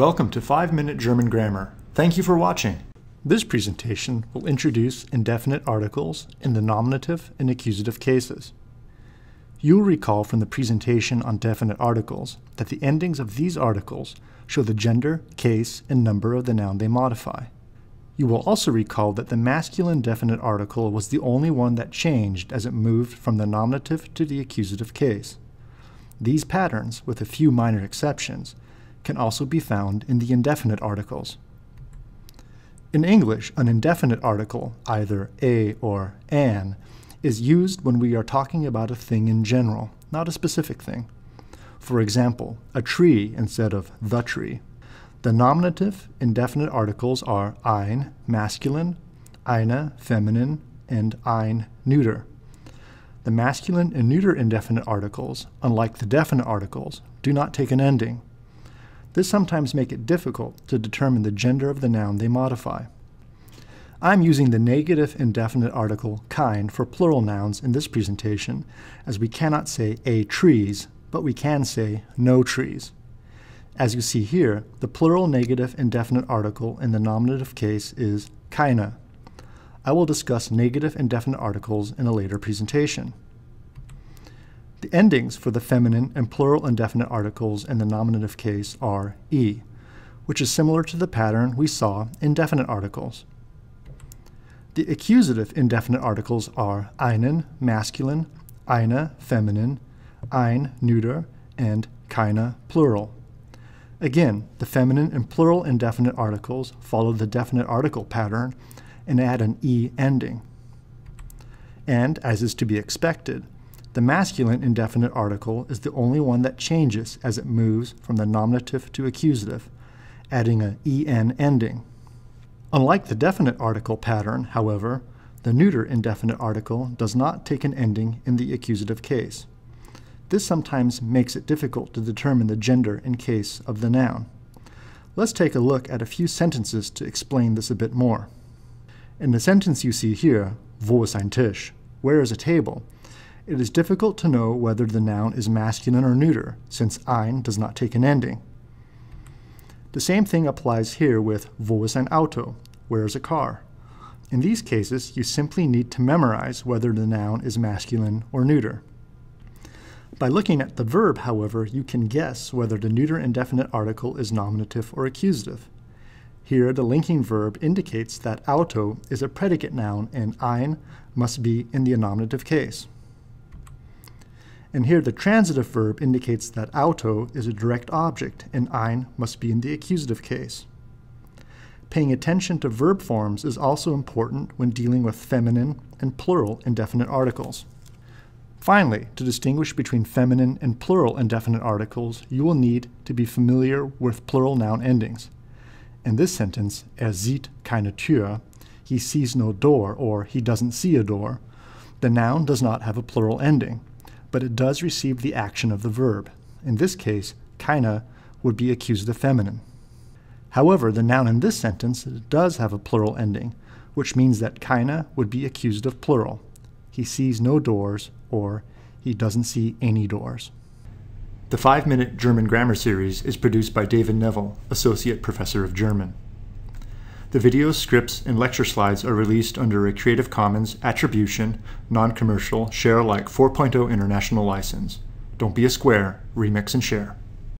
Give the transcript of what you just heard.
Welcome to 5 Minute German Grammar. Thank you for watching. This presentation will introduce indefinite articles in the nominative and accusative cases. You will recall from the presentation on definite articles that the endings of these articles show the gender, case, and number of the noun they modify. You will also recall that the masculine definite article was the only one that changed as it moved from the nominative to the accusative case. These patterns, with a few minor exceptions, can also be found in the indefinite articles. In English, an indefinite article, either a or an, is used when we are talking about a thing in general, not a specific thing. For example, a tree instead of the tree. The nominative indefinite articles are ein, masculine, eine, feminine, and ein, neuter. The masculine and neuter indefinite articles, unlike the definite articles, do not take an ending. This sometimes makes it difficult to determine the gender of the noun they modify. I'm using the negative indefinite article kein for plural nouns in this presentation, as we cannot say a trees, but we can say no trees. As you see here, the plural negative indefinite article in the nominative case is keine. I will discuss negative indefinite articles in a later presentation. The endings for the feminine and plural indefinite articles in the nominative case are e, which is similar to the pattern we saw in definite articles. The accusative indefinite articles are einen, masculine, eine, feminine, ein, neuter, and keine, plural. Again, the feminine and plural indefinite articles follow the definite article pattern and add an e ending. And, as is to be expected, the masculine indefinite article is the only one that changes as it moves from the nominative to accusative, adding an en ending. Unlike the definite article pattern, however, the neuter indefinite article does not take an ending in the accusative case. This sometimes makes it difficult to determine the gender in case of the noun. Let's take a look at a few sentences to explain this a bit more. In the sentence you see here, wo ist ein Tisch? Where is a table? It is difficult to know whether the noun is masculine or neuter, since ein does not take an ending. The same thing applies here with wo ist ein Auto? Where is a car? In these cases, you simply need to memorize whether the noun is masculine or neuter. By looking at the verb, however, you can guess whether the neuter indefinite article is nominative or accusative. Here, the linking verb indicates that auto is a predicate noun and ein must be in the nominative case. And here the transitive verb indicates that auto is a direct object and ein must be in the accusative case. Paying attention to verb forms is also important when dealing with feminine and plural indefinite articles. Finally, to distinguish between feminine and plural indefinite articles, you will need to be familiar with plural noun endings. In this sentence, er sieht keine Tür, he sees no door, or he doesn't see a door, the noun does not have a plural ending but it does receive the action of the verb. In this case, keine would be accusative feminine. However, the noun in this sentence does have a plural ending, which means that keine would be accusative plural. He sees no doors, or he doesn't see any doors. The 5 Minute German Grammar Series is produced by David Neville, Associate Professor of German. The videos, scripts, and lecture slides are released under a Creative Commons Attribution, Non-Commercial, Share Alike 4.0 International License. Don't be a square, remix and share.